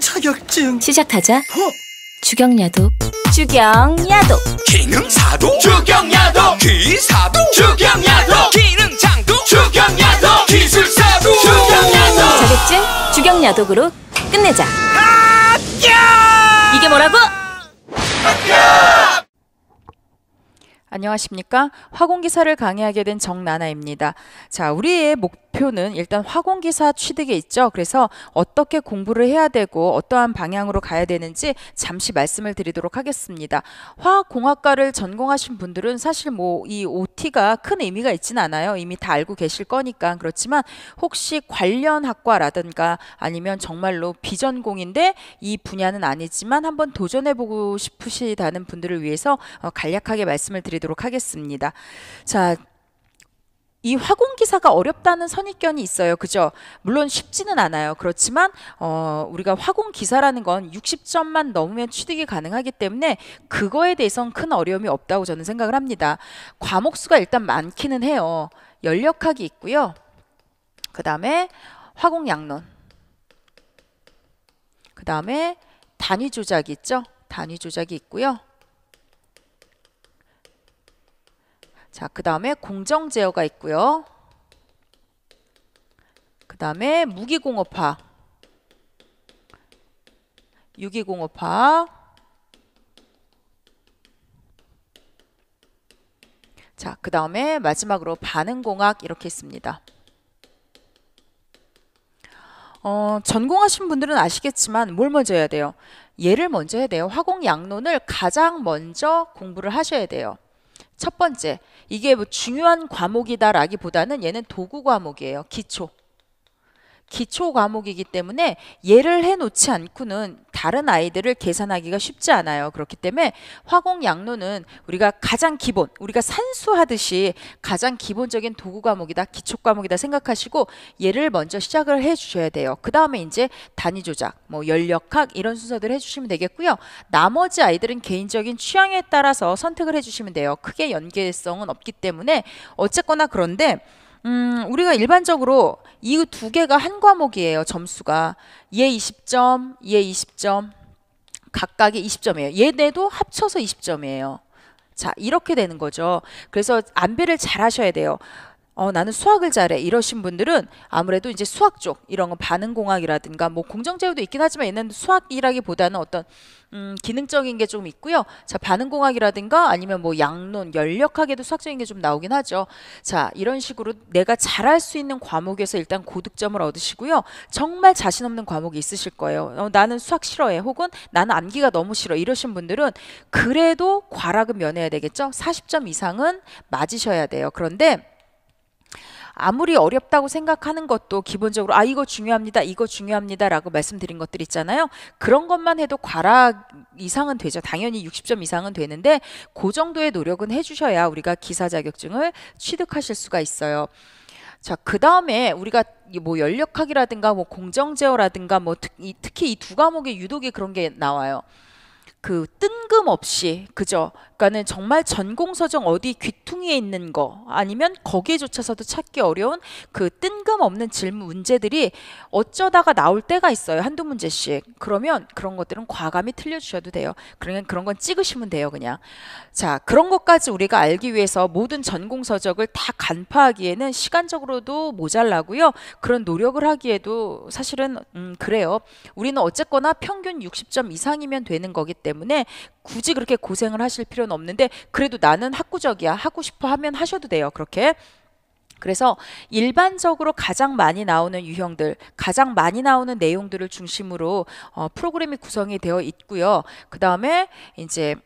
자격증 시작하자. 어? 주경야도. 주경야도. 기능사도 주경야도 기사도 주경야도 기능장도 주경야도 기술사도 주경야도 자격증 주경야독으로 끝내자. 이게 뭐라고? 안녕하십니까. 화공기사를 강의하게 된 정나나입니다. 자, 우리의 목 표는 일단 화공기사 취득에 있죠. 그래서 어떻게 공부를 해야 되고 어떠한 방향으로 가야 되는지 잠시 말씀을 드리도록 하겠습니다. 화학공학과를 전공하신 분들은 사실 뭐 이 OT가 큰 의미가 있지는 않아요. 이미 다 알고 계실 거니까. 그렇지만 혹시 관련 학과라든가 아니면 정말로 비전공인데 이 분야는 아니지만 한번 도전해보고 싶으시다는 분들을 위해서 어, 간략하게 말씀을 드리도록 하겠습니다. 자, 이 화공 기사가 어렵다는 선입견이 있어요. 그죠? 물론 쉽지는 않아요. 그렇지만, 어, 우리가 화공 기사라는 건 60점만 넘으면 취득이 가능하기 때문에 그거에 대해서는 큰 어려움이 없다고 저는 생각을 합니다. 과목 수가 일단 많기는 해요. 연력학이 있고요. 그 다음에 화공 양론. 그 다음에 단위 조작이 있죠? 단위 조작이 있고요. 자, 그 다음에 공정 제어가 있고요. 그 다음에 무기공업화, 유기공업화, 자, 그 다음에 마지막으로 반응공학 이렇게 있습니다. 어, 전공하신 분들은 아시겠지만 뭘 먼저 해야 돼요? 얘를 먼저 해야 돼요. 화공 양론을 가장 먼저 공부를 하셔야 돼요. 첫 번째, 이게 뭐 중요한 과목이다라기보다는 얘는 도구 과목이에요. 기초. 기초 과목이기 때문에 얘를 해놓지 않고는 다른 아이들을 계산하기가 쉽지 않아요. 그렇기 때문에 화공 양로는 우리가 가장 기본, 우리가 산수하듯이 가장 기본적인 도구 과목이다, 기초 과목이다 생각하시고 얘를 먼저 시작을 해 주셔야 돼요. 그 다음에 이제 단위 조작, 뭐 연력학 이런 순서들 해 주시면 되겠고요. 나머지 아이들은 개인적인 취향에 따라서 선택을 해 주시면 돼요. 크게 연계성은 없기 때문에 어쨌거나 그런데 음, 우리가 일반적으로 이 두 개가 한 과목이에요. 점수가. 얘 20점, 얘 20점. 각각이 20점이에요. 얘네도 합쳐서 20점이에요. 자, 이렇게 되는 거죠. 그래서 안배를 잘 하셔야 돼요. 어, 나는 수학을 잘해. 이러신 분들은 아무래도 이제 수학 쪽, 이런 거 반응공학이라든가 뭐 공정제어도 있긴 하지만 얘는 수학이라기보다는 어떤 음, 기능적인 게 좀 있고요. 자, 반응공학이라든가 아니면 뭐 양론, 연력학에도 수학적인 게 좀 나오긴 하죠. 자, 이런 식으로 내가 잘할 수 있는 과목에서 일단 고득점을 얻으시고요. 정말 자신 없는 과목이 있으실 거예요. 어, 나는 수학 싫어해. 혹은 나는 암기가 너무 싫어. 이러신 분들은 그래도 과락은 면해야 되겠죠. 40점 이상은 맞으셔야 돼요. 그런데 아무리 어렵다고 생각하는 것도 기본적으로 아 이거 중요합니다 이거 중요합니다라고 말씀드린 것들 있잖아요. 그런 것만 해도 과락 이상은 되죠. 당연히 60점 이상은 되는데 그 정도의 노력은 해 주셔야 우리가 기사 자격증을 취득하실 수가 있어요. 자, 그 다음에 우리가 뭐 연력학이라든가 뭐 공정제어라든가 뭐 특, 이, 특히 이 두 과목의 유독이 그런 게 나와요. 그 뜬금없이 그죠? 그러니까는 정말 전공서적 어디 귀퉁이에 있는 거 아니면 거기에조차서도 찾기 어려운 그 뜬금없는 질문 문제들이 어쩌다가 나올 때가 있어요 한두 문제씩. 그러면 그런 것들은 과감히 틀려주셔도 돼요. 그러면 그런 건 찍으시면 돼요 그냥. 자 그런 것까지 우리가 알기 위해서 모든 전공서적을 다 간파하기에는 시간적으로도 모자라고요. 그런 노력을 하기에도 사실은 음 그래요. 우리는 어쨌거나 평균 60점 이상이면 되는 거기 때문에 때문에 굳이 그렇게 고생을 하실 필요는 없는데 그래도 나는 학구적이야 하고 싶어 하면 하셔도 돼요 그렇게 그래서 일반적으로 가장 많이 나오는 유형들, 가장 많이 나오는 내용들을 중심으로 어, 프로그램이 구성이 되어 있고요. 그 다음에 이제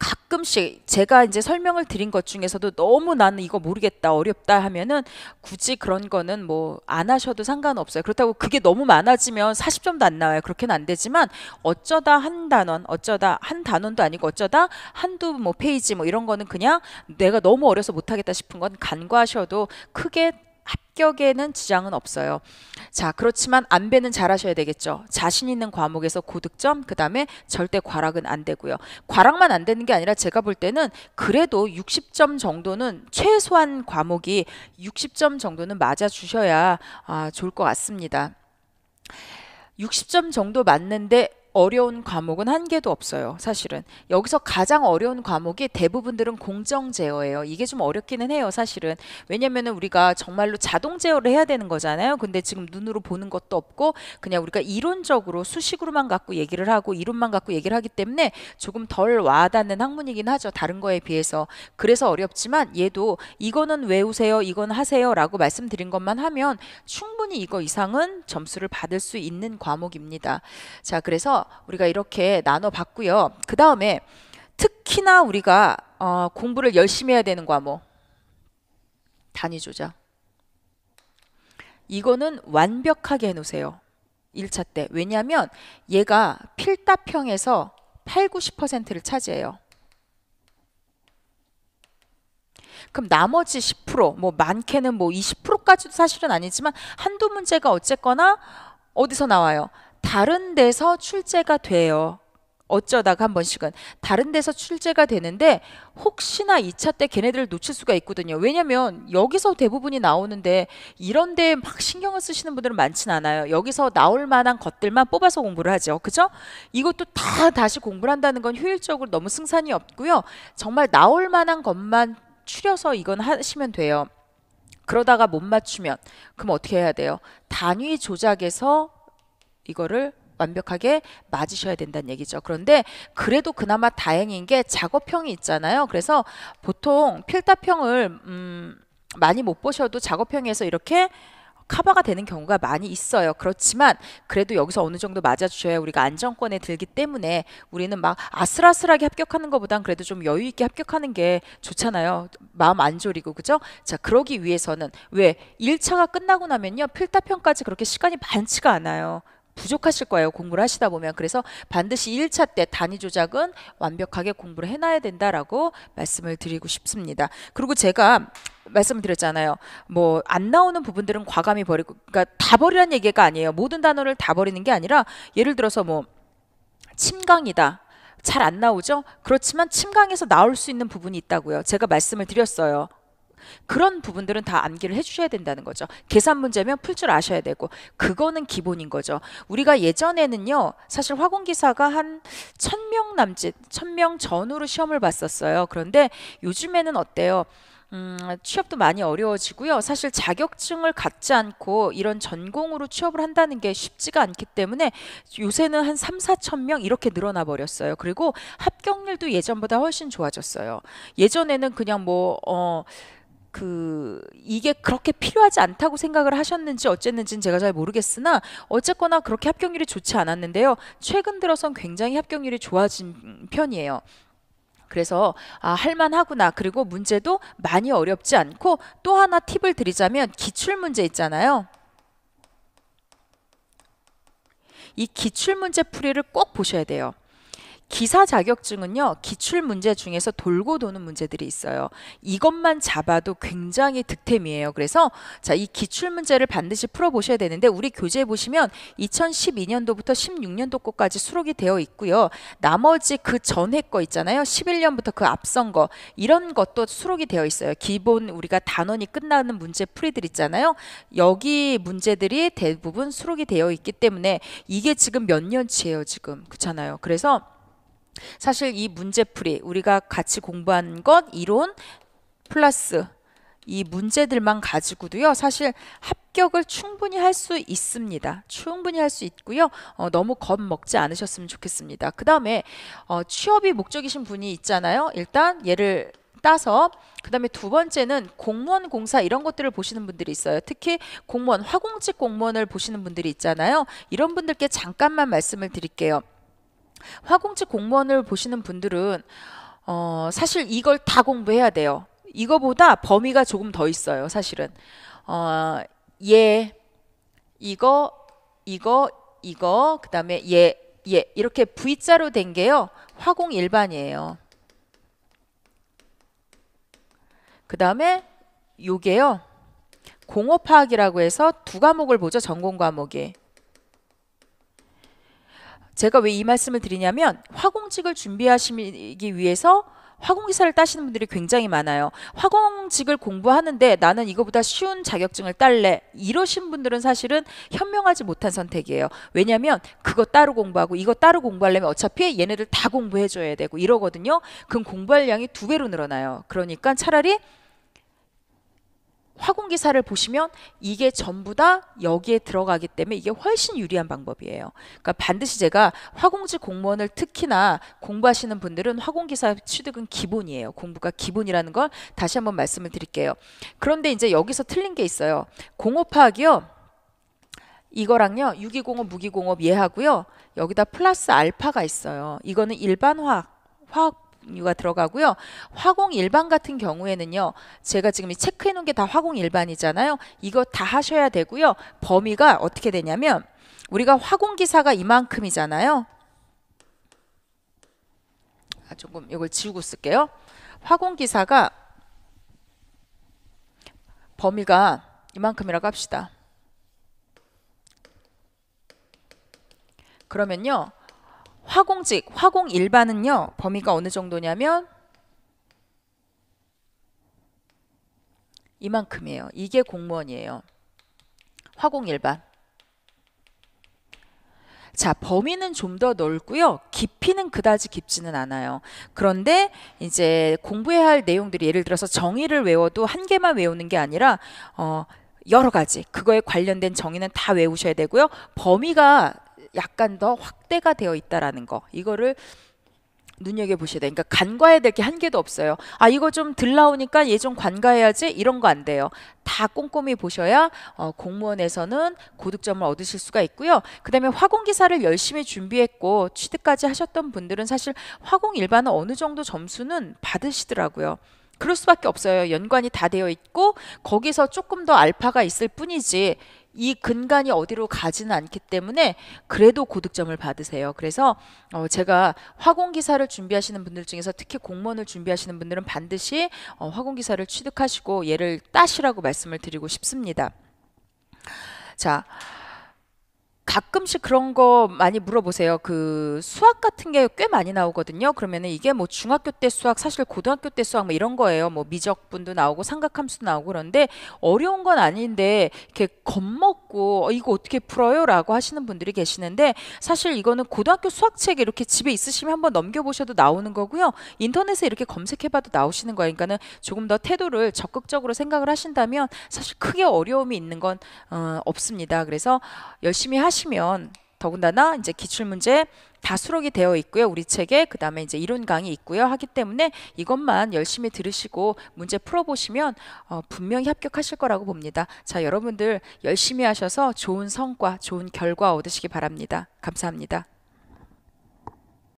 가끔씩 제가 이제 설명을 드린 것 중에서도 너무 나는 이거 모르겠다 어렵다 하면은 굳이 그런 거는 뭐 안 하셔도 상관없어요. 그렇다고 그게 너무 많아지면 40점도 안 나와요. 그렇게는 안 되지만 어쩌다 한 단원, 어쩌다 한 단원도 아니고 어쩌다 한두 뭐 페이지 뭐 이런 거는 그냥 내가 너무 어려서 못 하겠다 싶은 건 간과하셔도 크게 합격에는 지장은 없어요. 자, 그렇지만 안배는 잘 하셔야 되겠죠. 자신 있는 과목에서 고득점, 그 다음에 절대 과락은 안 되고요. 과락만 안 되는 게 아니라 제가 볼 때는 그래도 60점 정도는 최소한 과목이 60점 정도는 맞아 주셔야 아, 좋을 것 같습니다. 60점 정도 맞는데 어려운 과목은 한 개도 없어요. 사실은 여기서 가장 어려운 과목이 대부분들은 공정 제어예요. 이게 좀 어렵기는 해요. 사실은 왜냐면은 우리가 정말로 자동 제어를 해야 되는 거잖아요. 근데 지금 눈으로 보는 것도 없고 그냥 우리가 이론적으로 수식으로만 갖고 얘기를 하고 이론만 갖고 얘기를 하기 때문에 조금 덜 와닿는 학문이긴 하죠. 다른 거에 비해서 그래서 어렵지만 얘도 이거는 외우세요, 이건 하세요라고 말씀드린 것만 하면 충분히 이거 이상은 점수를 받을 수 있는 과목입니다. 자, 그래서 우리가 이렇게 나눠 봤고요. 그 다음에 특히나 우리가 어, 공부를 열심히 해야 되는 과목 단위 조작. 이거는 완벽하게 해놓으세요. 1차 때. 왜냐하면 얘가 필답형에서 8, 90%를 차지해요. 그럼 나머지 10%, 뭐 많게는 뭐 20%까지도 사실은 아니지만 한두 문제가 어쨌거나 어디서 나와요? 다른 데서 출제가 돼요. 어쩌다가 한 번씩은 다른 데서 출제가 되는데 혹시나 2차 때 걔네들을 놓칠 수가 있거든요. 왜냐면 여기서 대부분이 나오는데 이런 데에 막 신경을 쓰시는 분들은 많진 않아요. 여기서 나올 만한 것들만 뽑아서 공부를 하죠. 그죠? 이것도 다 다시 공부를 한다는 건 효율적으로 너무 승산이 없고요. 정말 나올 만한 것만 추려서 이건 하시면 돼요. 그러다가 못 맞추면 그럼 어떻게 해야 돼요? 단위 조작에서 이거를 완벽하게 맞으셔야 된다는 얘기죠. 그런데 그래도 그나마 다행인 게 작업형이 있잖아요. 그래서 보통 필답형을 음, 많이 못 보셔도 작업형에서 이렇게 커버가 되는 경우가 많이 있어요. 그렇지만 그래도 여기서 어느 정도 맞아주셔야 우리가 안정권에 들기 때문에 우리는 막 아슬아슬하게 합격하는 것보단 그래도 좀 여유 있게 합격하는 게 좋잖아요. 마음 안 졸이고 그죠? 자 그러기 위해서는 왜 1차가 끝나고 나면요 필답형까지 그렇게 시간이 많지가 않아요. 부족하실 거예요. 공부를 하시다 보면. 그래서 반드시 1차 때 단위 조작은 완벽하게 공부를 해놔야 된다라고 말씀을 드리고 싶습니다. 그리고 제가 말씀을 드렸잖아요. 뭐 안 나오는 부분들은 과감히 버리고 그러니까 다 버리라는 얘기가 아니에요. 모든 단어를 다 버리는 게 아니라 예를 들어서 뭐 침강이다. 잘 안 나오죠? 그렇지만 침강에서 나올 수 있는 부분이 있다고요. 제가 말씀을 드렸어요. 그런 부분들은 다 암기를 해주셔야 된다는 거죠. 계산 문제면 풀 줄 아셔야 되고 그거는 기본인 거죠. 우리가 예전에는요, 사실 화공기사가 한 천 명 남짓, 천 명 전후로 시험을 봤었어요. 그런데 요즘에는 어때요? 음, 취업도 많이 어려워지고요. 사실 자격증을 갖지 않고 이런 전공으로 취업을 한다는 게 쉽지가 않기 때문에 요새는 한 3, 4천 명 이렇게 늘어나 버렸어요. 그리고 합격률도 예전보다 훨씬 좋아졌어요. 예전에는 그냥 뭐, 어, 그 이게 그렇게 필요하지 않다고 생각을 하셨는지 어쨌는지는 제가 잘 모르겠으나 어쨌거나 그렇게 합격률이 좋지 않았는데요. 최근 들어선 굉장히 합격률이 좋아진 편이에요. 그래서 아, 할만하구나. 그리고 문제도 많이 어렵지 않고 또 하나 팁을 드리자면 기출 문제 있잖아요. 이 기출 문제 풀이를 꼭 보셔야 돼요. 기사 자격증은요, 기출 문제 중에서 돌고 도는 문제들이 있어요. 이것만 잡아도 굉장히 득템이에요. 그래서 자, 이 기출 문제를 반드시 풀어보셔야 되는데, 우리 교재 보시면 2012년도부터 16년도 거까지 수록이 되어 있고요. 나머지 그 전에 거 있잖아요. 11년부터 그 앞선 거, 이런 것도 수록이 되어 있어요. 기본 우리가 단원이 끝나는 문제 풀이들 있잖아요. 여기 문제들이 대부분 수록이 되어 있기 때문에 이게 지금 몇 년치예요, 지금. 그렇잖아요. 그래서 사실 이 문제풀이 우리가 같이 공부한 것 이론 플러스 이 문제들만 가지고도요 사실 합격을 충분히 할 수 있습니다 충분히 할 수 있고요 어, 너무 겁먹지 않으셨으면 좋겠습니다 그 다음에 어, 취업이 목적이신 분이 있잖아요 일단 얘를 따서 그 다음에 두 번째는 공무원 공사 이런 것들을 보시는 분들이 있어요. 특히 공무원 화공직 공무원을 보시는 분들이 있잖아요. 이런 분들께 잠깐만 말씀을 드릴게요. 화공직 공무원을 보시는 분들은 어, 사실 이걸 다 공부해야 돼요. 이거보다 범위가 조금 더 있어요. 사실은 어, 예, 이거, 이거, 이거, 그 다음에 예, 예 이렇게 V자로 된 게요. 화공 일반이에요. 그 다음에 요게요. 공업화학이라고 해서 두 과목을 보죠. 전공 과목이. 제가 왜 이 말씀을 드리냐면 화공직을 준비하시기 위해서 화공기사를 따시는 분들이 굉장히 많아요. 화공직을 공부하는데 나는 이거보다 쉬운 자격증을 딸래. 이러신 분들은 사실은 현명하지 못한 선택이에요. 왜냐하면 그거 따로 공부하고 이거 따로 공부하려면 어차피 얘네들 다 공부해줘야 되고 이러거든요. 그럼 공부할 양이 두 배로 늘어나요. 그러니까 차라리 화공 기사를 보시면 이게 전부 다 여기에 들어가기 때문에 이게 훨씬 유리한 방법이에요. 그러니까 반드시 제가 화공직 공무원을 특히나 공부하시는 분들은 화공 기사 취득은 기본이에요. 공부가 기본이라는 걸 다시 한번 말씀을 드릴게요. 그런데 이제 여기서 틀린 게 있어요. 공업화학이요. 이거랑요. 유기공업, 무기공업 예하고요. 여기다 플러스 알파가 있어요. 이거는 일반 화학, 화학 가 들어가고요. 화공 일반 같은 경우에는요. 제가 지금 체크해 놓은 게 다 화공 일반이잖아요. 이거 다 하셔야 되고요. 범위가 어떻게 되냐면 우리가 화공 기사가 이만큼이잖아요. 아, 조금 이걸 지우고 쓸게요. 화공 기사가 범위가 이만큼이라고 합시다. 그러면요. 화공직, 화공 일반은요, 범위가 어느 정도냐면 이만큼이에요. 이게 공무원이에요. 화공 일반. 자, 범위는 좀 더 넓고요. 깊이는 그다지 깊지는 않아요. 그런데 이제 공부해야 할 내용들이 예를 들어서 정의를 외워도 한 개만 외우는 게 아니라 어 여러 가지 그거에 관련된 정의는 다 외우셔야 되고요. 범위가 약간 더 확대가 되어 있다라는 거 이거를 눈여겨 보셔야 돼요. 그러니까 간과해야 될 게 한 개도 없어요. 아 이거 좀 들 나오니까 얘좀 관과해야지 이런 거 안 돼요. 다 꼼꼼히 보셔야 어, 공무원에서는 고득점을 얻으실 수가 있고요. 그다음에 화공 기사를 열심히 준비했고 취득까지 하셨던 분들은 사실 화공 일반은 어느 정도 점수는 받으시더라고요. 그럴 수밖에 없어요. 연관이 다 되어 있고 거기서 조금 더 알파가 있을 뿐이지 이 근간이 어디로 가지는 않기 때문에 그래도 고득점을 받으세요. 그래서 어 제가 화공 기사를 준비하시는 분들 중에서 특히 공무원을 준비하시는 분들은 반드시 어 화공 기사를 취득하시고 얘를 따시라고 말씀을 드리고 싶습니다. 자, 가끔씩 그런 거 많이 물어보세요. 그 수학 같은 게 꽤 많이 나오거든요. 그러면은 이게 뭐 중학교 때 수학, 사실 고등학교 때 수학 뭐 이런 거예요. 뭐 미적분도 나오고 삼각함수도 나오고 그런데 어려운 건 아닌데 이렇게 겁먹고 어, 이거 어떻게 풀어요라고 하시는 분들이 계시는데 사실 이거는 고등학교 수학책 이렇게 집에 있으시면 한번 넘겨보셔도 나오는 거고요. 인터넷에 이렇게 검색해봐도 나오시는 거예요. 그러니까는 조금 더 태도를 적극적으로 생각을 하신다면 사실 크게 어려움이 있는 건 어, 없습니다. 그래서 열심히 하시. 하시면 더군다나 이제 기출 문제 다 수록이 되어 있고요. 우리 책에 그다음에 이제 이론 강의 있고요. 하기 때문에 이것만 열심히 들으시고 문제 풀어 보시면 어, 분명히 합격하실 거라고 봅니다. 자, 여러분들 열심히 하셔서 좋은 성과, 좋은 결과 얻으시기 바랍니다. 감사합니다.